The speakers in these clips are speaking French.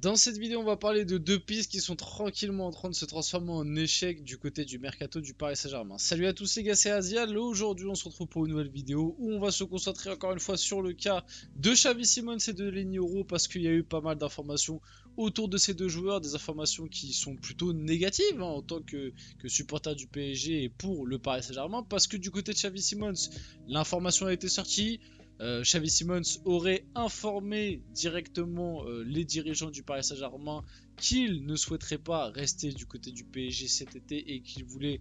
Dans cette vidéo, on va parler de deux pistes qui sont tranquillement en train de se transformer en échec du côté du mercato du Paris Saint-Germain. Salut à tous, les gars, c'est Asial. Aujourd'hui, on se retrouve pour une nouvelle vidéo où on va se concentrer encore une fois sur le cas de Xavi Simons et de Lenny parce qu'il y a eu pas mal d'informations autour de ces deux joueurs, des informations qui sont plutôt négatives hein, en tant que, que supporter du PSG et pour le Paris Saint-Germain parce que du côté de Xavi Simons, l'information a été sortie. Euh, Xavi Simons aurait informé directement euh, les dirigeants du Paris Saint-Germain qu'il ne souhaiterait pas rester du côté du PSG cet été et qu'il voulait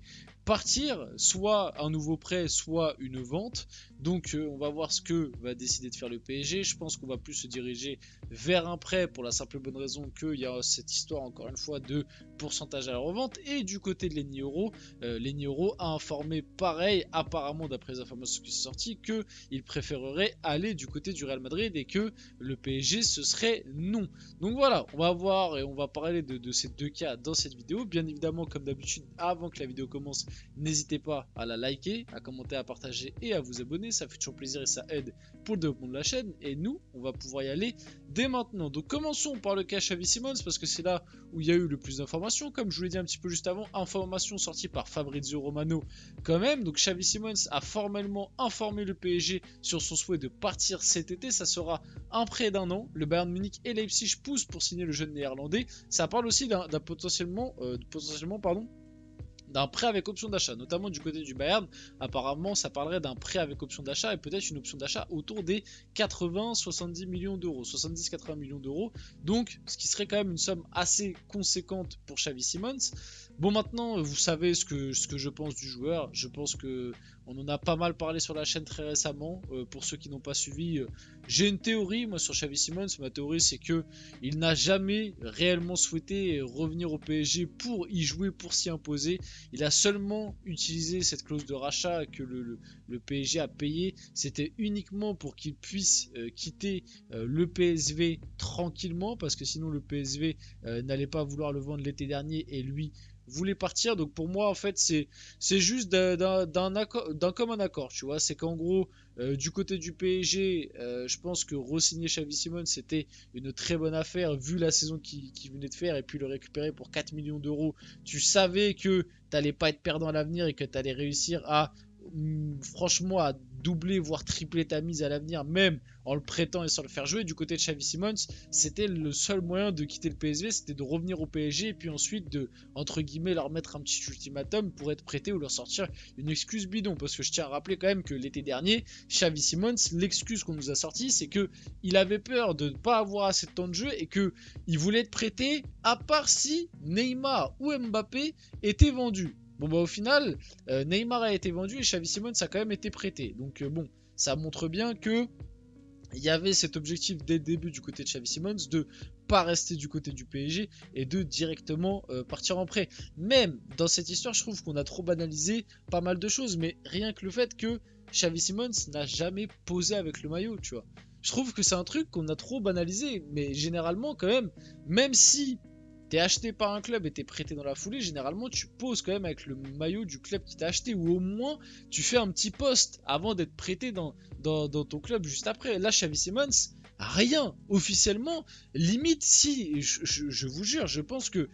partir, soit un nouveau prêt, soit une vente. Donc euh, on va voir ce que va décider de faire le PSG. Je pense qu'on va plus se diriger vers un prêt pour la simple bonne raison qu'il y a cette histoire encore une fois de pourcentage à la revente. Et du côté de Lenny Euro, euh, Lenny Euro a informé pareil, apparemment d'après les informations qui sont sorties, qu'il préférerait aller du côté du Real Madrid et que le PSG ce serait non. Donc voilà, on va voir et on va parler de, ces deux cas dans cette vidéo. Bien évidemment, comme d'habitude, avant que la vidéo commence, n'hésitez pas à la liker, à commenter, à partager et à vous abonner. Ça fait toujours plaisir et ça aide pour le développement de la chaîne. Et nous, on va pouvoir y aller dès maintenant. Donc commençons par le cas Xavi Simons parce que c'est là où il y a eu le plus d'informations. Comme je vous l'ai dit un petit peu juste avant, information sortie par Fabrizio Romano quand même. Donc Xavi Simons a formellement informé le PSG sur son souhait de partir cet été. Ça sera un prêt d'un an. Le Bayern Munich et Leipzig poussent pour signer le jeune néerlandais. Ça parle aussi d'un potentiellement, euh, potentiellement pardon, d'un prêt avec option d'achat, notamment du côté du Bayern. Apparemment, ça parlerait d'un prêt avec option d'achat et peut-être une option d'achat autour des 80-70 millions d'euros, 70-80 millions d'euros. Donc, ce qui serait quand même une somme assez conséquente pour Xavi Simons. Bon, maintenant, vous savez ce que, ce que je pense du joueur. Je pense que on en a pas mal parlé sur la chaîne très récemment. Euh, pour ceux qui n'ont pas suivi, euh, j'ai une théorie, moi, sur Xavi Simons. Ma théorie, c'est que il n'a jamais réellement souhaité revenir au PSG pour y jouer, pour s'y imposer. Il a seulement utilisé cette clause de rachat que le, PSG a payé. C'était uniquement pour qu'il puisse euh, quitter le PSV tranquillement, parce que sinon le PSV n'allait pas vouloir le vendre l'été dernier et lui voulait partir. Donc pour moi, en fait, c'est c'est juste d'un commun accord, tu vois. C'est qu'en gros, euh, du côté du PSG, euh, je pense que re-signer Xavi Simon, c'était une très bonne affaire vu la saison qu'il venait de faire et puis le récupérer pour 4 millions d'euros. Tu savais que tu n'allais pas être perdant à l'avenir et que tu allais réussir à franchement à doubler voire tripler ta mise à l'avenir même en le prêtant et sans le faire jouer du côté de Xavi Simons c'était le seul moyen de quitter le PSV c'était de revenir au PSG et puis ensuite de entre guillemets leur mettre un petit ultimatum pour être prêté ou leur sortir une excuse bidon. Parce que je tiens à rappeler quand même que l'été dernier Xavi Simons l'excuse qu'on nous a sorti c'est que il avait peur de ne pas avoir assez de temps de jeu et que il voulait être prêté à part si Neymar ou Mbappé étaient vendus Bon bah au final, euh, Neymar a été vendu et Xavi Simons a quand même été prêté. Donc euh, bon, ça montre bien que il y avait cet objectif dès le début du côté de Xavi Simons de pas rester du côté du PSG et de directement euh, partir en prêt. Même dans cette histoire, je trouve qu'on a trop banalisé pas mal de choses, mais rien que le fait que Xavi Simons n'a jamais posé avec le maillot, tu vois. Je trouve que c'est un truc qu'on a trop banalisé, mais généralement quand même, même si t'es acheté par un club et t'es prêté dans la foulée, généralement tu poses quand même avec le maillot du club qui t'a acheté ou au moins tu fais un petit poste avant d'être prêté dans, ton club juste après. Là, Xavi Simmons, rien officiellement. Limite, si, je, vous jure, je pense que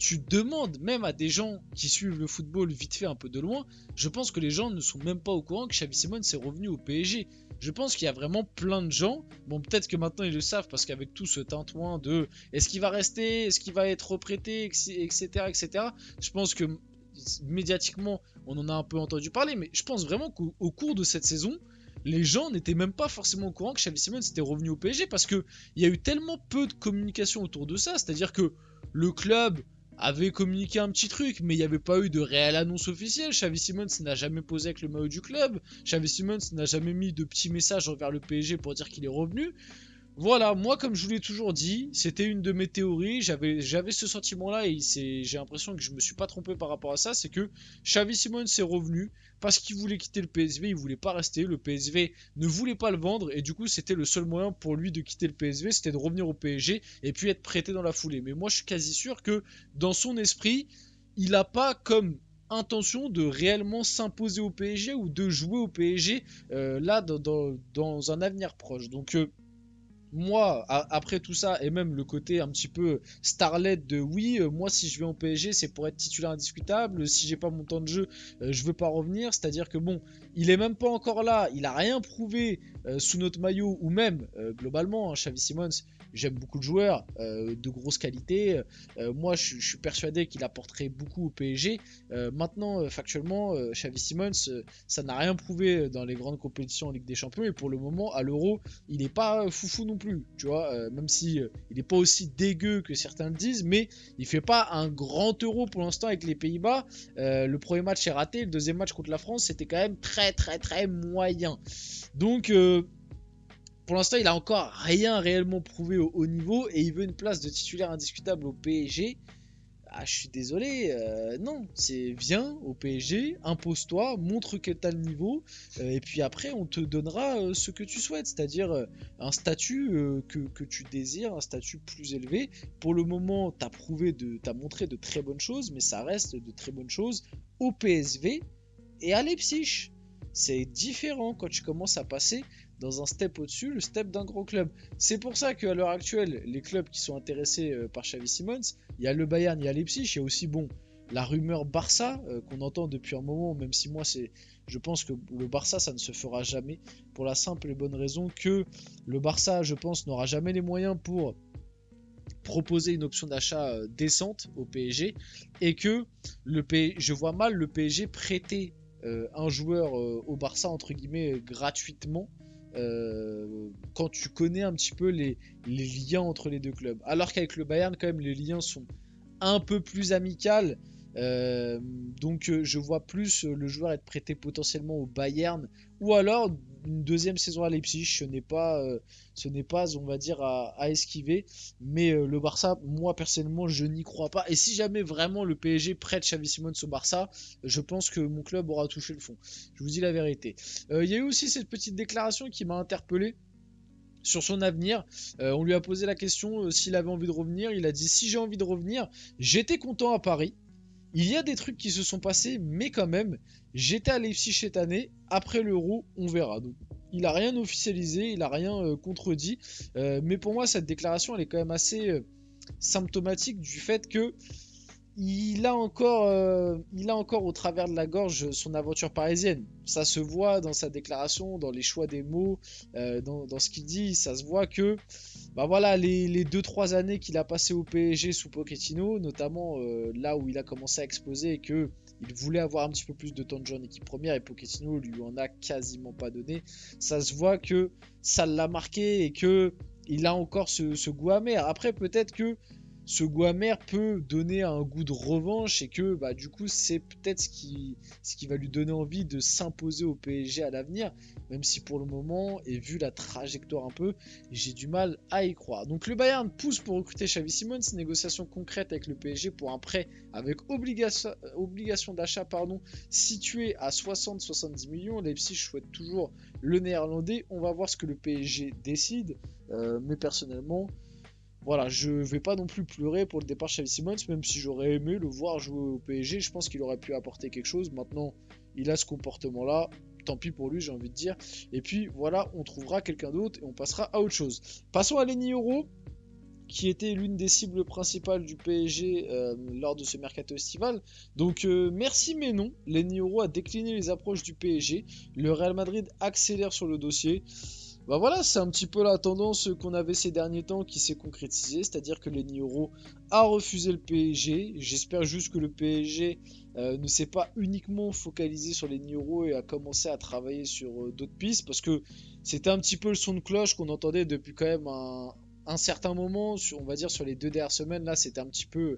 tu demandes même à des gens qui suivent le football vite fait un peu de loin, je pense que les gens ne sont même pas au courant que Xavi Simons est revenu au PSG. Je pense qu'il y a vraiment plein de gens, bon peut-être que maintenant ils le savent parce qu'avec tout ce tintouin de est-ce qu'il va rester, est-ce qu'il va être reprêté, etc., etc. Je pense que médiatiquement on en a un peu entendu parler, mais je pense vraiment qu'au cours de cette saison, les gens n'étaient même pas forcément au courant que Xavi Simons était revenu au PSG parce qu'il y a eu tellement peu de communication autour de ça, c'est-à-dire que le club avait communiqué un petit truc, mais il n'y avait pas eu de réelle annonce officielle. Xavi Simons n'a jamais posé avec le maillot du club. Xavi Simons n'a jamais mis de petits messages envers le PSG pour dire qu'il est revenu. Voilà, moi comme je vous l'ai toujours dit, c'était une de mes théories, j'avais ce sentiment-là et j'ai l'impression que je me suis pas trompé par rapport à ça, c'est que Xavi Simons est revenu parce qu'il voulait quitter le PSV, il voulait pas rester, le PSV ne voulait pas le vendre et du coup c'était le seul moyen pour lui de quitter le PSV, c'était de revenir au PSG et puis être prêté dans la foulée. Mais moi je suis quasi sûr que dans son esprit, il n'a pas comme intention de réellement s'imposer au PSG ou de jouer au PSG euh, là dans, un avenir proche. Donc euh, moi, après tout ça, et même le côté un petit peu starlet de oui, euh, moi si je vais en PSG, c'est pour être titulaire indiscutable. Si j'ai pas mon temps de jeu, euh, je veux pas revenir. C'est-à-dire que bon, il est même pas encore là, il a rien prouvé euh, sous notre maillot, ou même globalement, hein, Xavi Simons, j'aime beaucoup de joueurs de grosse qualité. moi, je, suis persuadé qu'il apporterait beaucoup au PSG. maintenant, factuellement, Xavi Simons, ça n'a rien prouvé dans les grandes compétitions en Ligue des Champions, et pour le moment, à l'Euro, il n'est pas foufou non plus, tu vois, euh, même si euh, il n'est pas aussi dégueu que certains le disent, mais il fait pas un grand euro pour l'instant avec les Pays-Bas. Euh, le premier match est raté, le deuxième match contre la France, c'était quand même très très très moyen. Donc pour l'instant, il a encore rien réellement prouvé au haut niveau et il veut une place de titulaire indiscutable au PSG. Ah, je suis désolé, euh, non, c'est viens au PSG, impose-toi, montre que tu as le niveau, euh, et puis après on te donnera euh, ce que tu souhaites, c'est-à-dire un statut que, tu désires, un statut plus élevé. Pour le moment, tu as prouvé, de, as montré de très bonnes choses, mais ça reste de très bonnes choses au PSV et à Leipzig. C'est différent quand tu commences à passer dans un step au-dessus, le step d'un gros club. C'est pour ça qu'à l'heure actuelle, les clubs qui sont intéressés euh, par Xavi Simons, il y a le Bayern, il y a Leipzig, il y a aussi bon la rumeur Barça euh, qu'on entend depuis un moment, même si moi c'est, je pense que le Barça ça ne se fera jamais pour la simple et bonne raison que le Barça, je pense, n'aura jamais les moyens pour proposer une option d'achat euh, décente au PSG et que le je vois mal le PSG prêter un joueur au Barça entre guillemets gratuitement quand tu connais un petit peu les, liens entre les deux clubs. Alors qu'avec le Bayern, quand même, les liens sont un peu plus amicales. Euh, donc euh, je vois plus le joueur être prêté potentiellement au Bayern ou alors une deuxième saison à Leipzig, ce n'est pas, euh, ce n'est pas, on va dire, à, esquiver. Mais euh, le Barça, moi personnellement, je n'y crois pas. Et si jamais vraiment le PSG prête Xavi Simons au Barça, je pense que mon club aura touché le fond. Je vous dis la vérité. Euh, il y a eu aussi cette petite déclaration qui m'a interpellé sur son avenir. on lui a posé la question s'il avait envie de revenir. Il a dit si j'ai envie de revenir, j'étais content à Paris. Il y a des trucs qui se sont passés, mais quand même, j'étais à Leipzig cette année. Après l'euro, on verra. Donc, il a rien officialisé, il a rien euh, contredit. Euh, mais pour moi, cette déclaration, elle est quand même assez euh, symptomatique du fait que il a encore, euh, il a encore au travers de la gorge son aventure parisienne. Ça se voit dans sa déclaration, dans les choix des mots, euh, dans, ce qu'il dit. Ça se voit que, bah voilà, les 2-3 années qu'il a passé au PSG sous Pochettino, notamment euh, là où il a commencé à exploser et que il voulait avoir un petit peu plus de temps de jeu en équipe première et Pochettino lui en a quasiment pas donné. Ça se voit que ça l'a marqué et que il a encore ce, ce goût amer. Après, peut-être que ce goût amer peut donner un goût de revanche et que bah, du coup c'est peut-être ce qui, ce qui va lui donner envie de s'imposer au PSG à l'avenir, même si pour le moment, et vu la trajectoire un peu, j'ai du mal à y croire. Donc le Bayern pousse pour recruter Xavi Simons, négociation concrète avec le PSG pour un prêt avec obligation, d'achat pardon, situé à 60-70 millions. Leipzig souhaite toujours le néerlandais, on va voir ce que le PSG décide, euh, mais personnellement voilà, je vais pas non plus pleurer pour le départ de Xavi Simons, même si j'aurais aimé le voir jouer au PSG. Je pense qu'il aurait pu apporter quelque chose. Maintenant, il a ce comportement-là. Tant pis pour lui, j'ai envie de dire. Et puis voilà, on trouvera quelqu'un d'autre et on passera à autre chose. Passons à Lenny Euro, qui était l'une des cibles principales du PSG euh, lors de ce mercato estival. Donc euh, merci mais non, Lenny Euro a décliné les approches du PSG. Le Real Madrid accélère sur le dossier. Bah voilà, c'est un petit peu la tendance qu'on avait ces derniers temps qui s'est concrétisée, c'est-à-dire que Lenny Euro a refusé le PSG. J'espère juste que le PSG euh, ne s'est pas uniquement focalisé sur Lenny Euro et a commencé à travailler sur euh, d'autres pistes, parce que c'était un petit peu le son de cloche qu'on entendait depuis quand même un, certain moment, on va dire sur les deux dernières semaines, là c'était un petit peu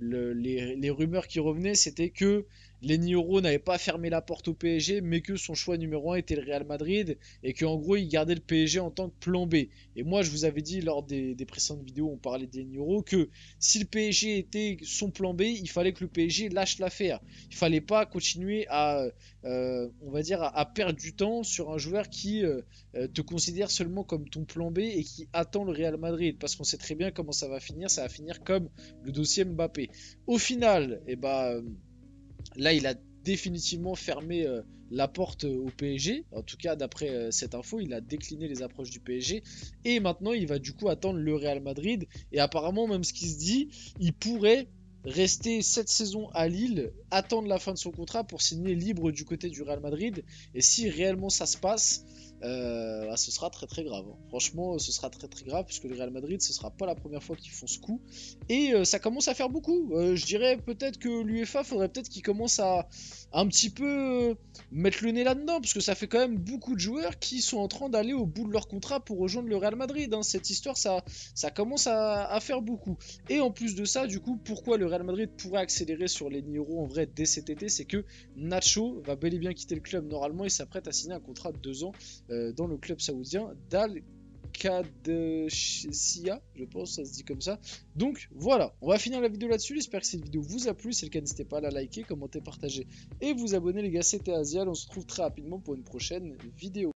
les, rumeurs qui revenaient, c'était que Lenny Euro n'avait pas fermé la porte au PSG, mais que son choix numéro 1 était le Real Madrid, et qu'en gros il gardait le PSG en tant que plan B. Et moi je vous avais dit lors des, précédentes vidéos on parlait de Lenny que si le PSG était son plan B, il fallait que le PSG lâche l'affaire. Il fallait pas continuer à, euh, on va dire, à, perdre du temps sur un joueur qui euh, euh, te considère seulement comme ton plan B et qui attend le Real Madrid, parce qu'on sait très bien comment ça va finir. Ça va finir comme le dossier Mbappé. Au final, eh ben, là, il a définitivement fermé euh, la porte au PSG. En tout cas, d'après euh, cette info, il a décliné les approches du PSG. Et maintenant, il va du coup attendre le Real Madrid. Et apparemment, même ce qui se dit, il pourrait rester cette saison à Lille, attendre la fin de son contrat pour signer libre du côté du Real Madrid. Et si réellement ça se passe, euh, bah, ce sera très très grave. Hein. Franchement, ce sera très très grave puisque le Real Madrid, ce sera pas la première fois qu'ils font ce coup. Et euh, ça commence à faire beaucoup. Euh, je dirais peut-être que l'UEFA faudrait peut-être qu'il commence à un petit peu mettre le nez là-dedans parce que ça fait quand même beaucoup de joueurs qui sont en train d'aller au bout de leur contrat pour rejoindre le Real Madrid. Hein. Cette histoire, ça, ça commence à, à, faire beaucoup. Et en plus de ça, du coup, pourquoi le Real Madrid pourrait accélérer sur les Niro en vrai dès cet été, c'est que Nacho va bel et bien quitter le club normalement et s'apprête à signer un contrat de deux ans dans le club saoudien d'Al Kadshia, je pense, ça se dit comme ça. Donc voilà, on va finir la vidéo là-dessus. J'espère que cette vidéo vous a plu. Si c'est le cas, n'hésitez pas à la liker, commenter, partager et vous abonner, les gars. C'était Asial. On se retrouve très rapidement pour une prochaine vidéo.